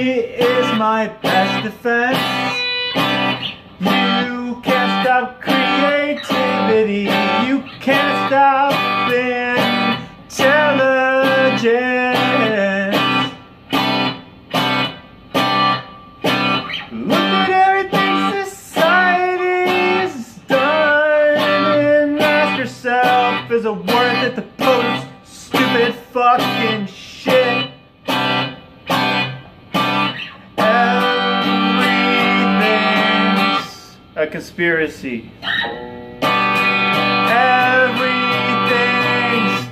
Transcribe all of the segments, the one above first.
Humility is my best defense. You can't stop creativity. You can't stop intelligence. Look at everything society's done and ask yourself, is it worth it? The post stupid fucking conspiracy. Everything's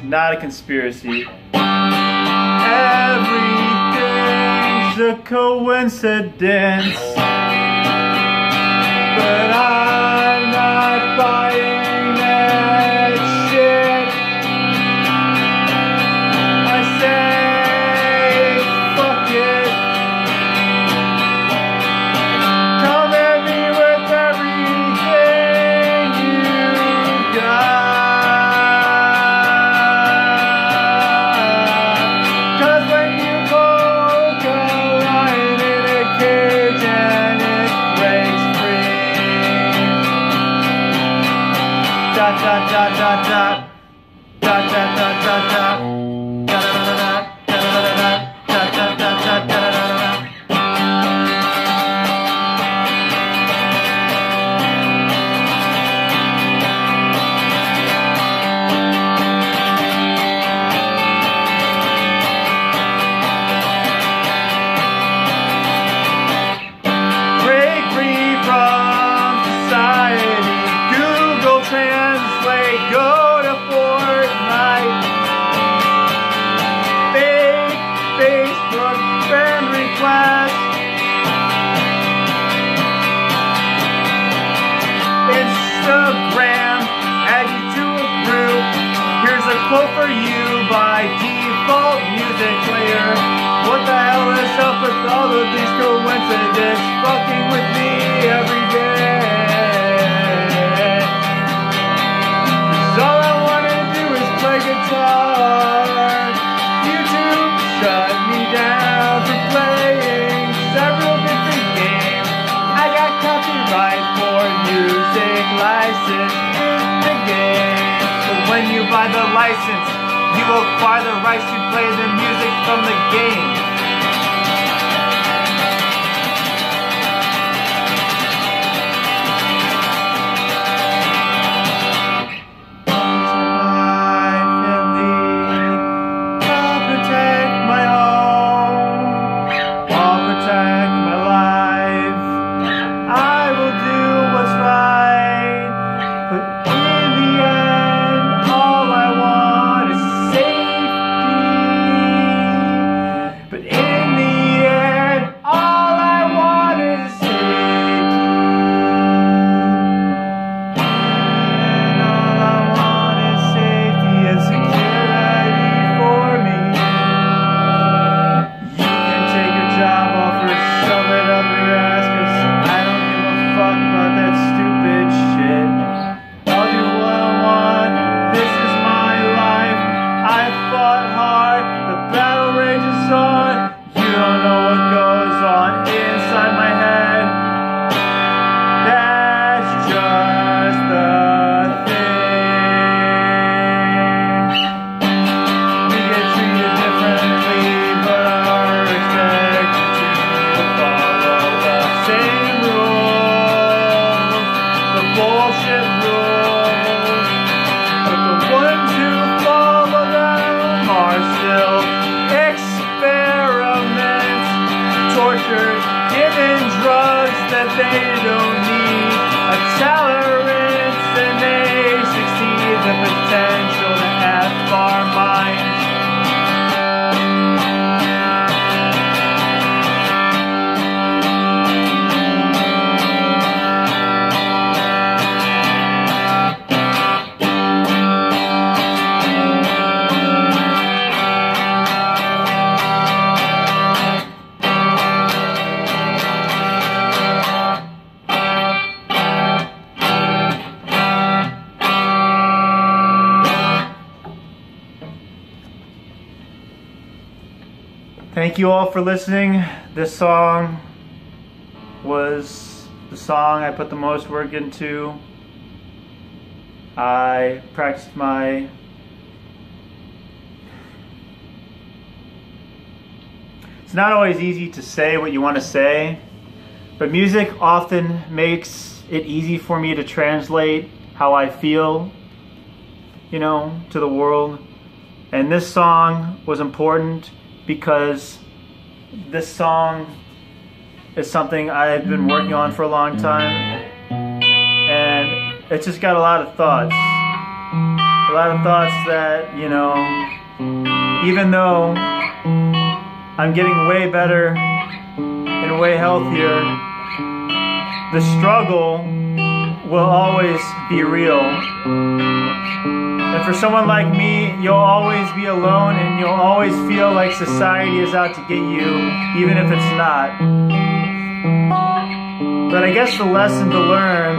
not a conspiracy. Everything's a coincidence. But I'm not buying. for you by default music player. What the hell is up with all of these coincidences fucking with me every the license. You acquire the rights to play the music from the game. that they don't Thank you all for listening. This song was the song I put the most work into. I practiced my It's not always easy to say what you want to say, but music often makes it easy for me to translate how I feel, you know, to the world. And this song was important because this song is something I've been working on for a long time. And it's just got a lot of thoughts. A lot of thoughts that, you know, even though I'm getting way better and way healthier. The struggle will always be real. And for someone like me, you'll always be alone and you'll always feel like society is out to get you, even if it's not. But I guess the lesson to learn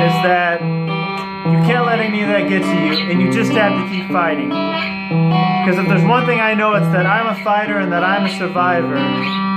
is that you can't let any of that get to you, and you just have to keep fighting. Because if there's one thing I know, it's that I'm a fighter and that I'm a survivor.